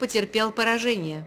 Потерпел поражение.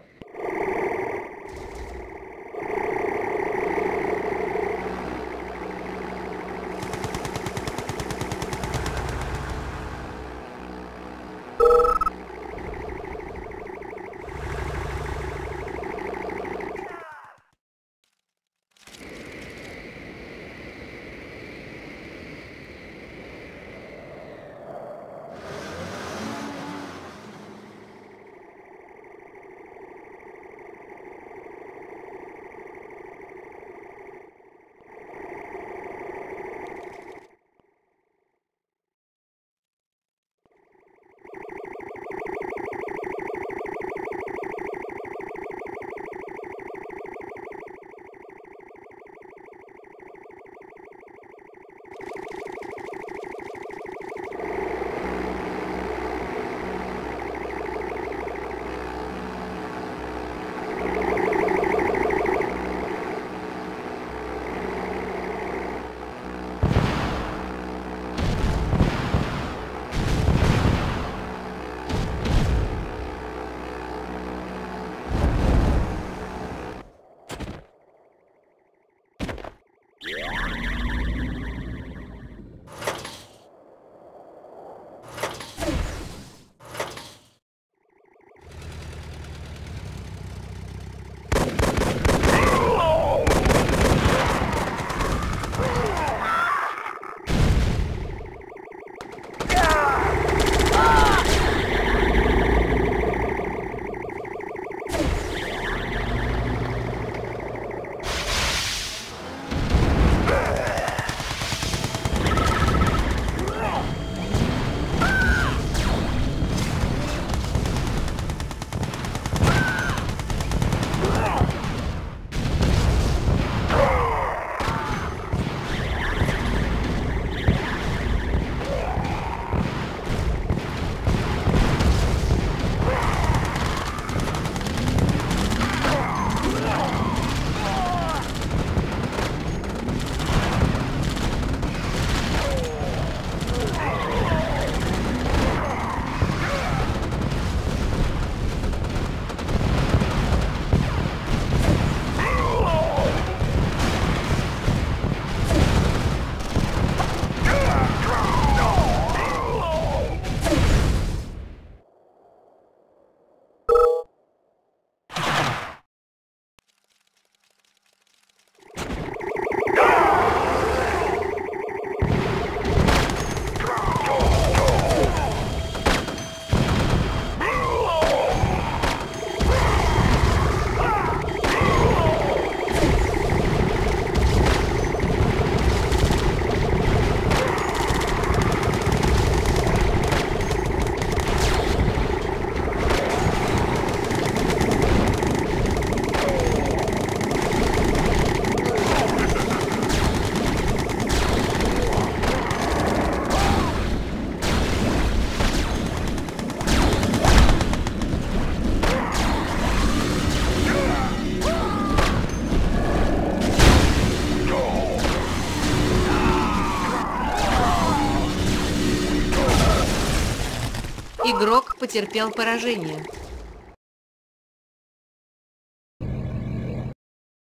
Потерпел поражение.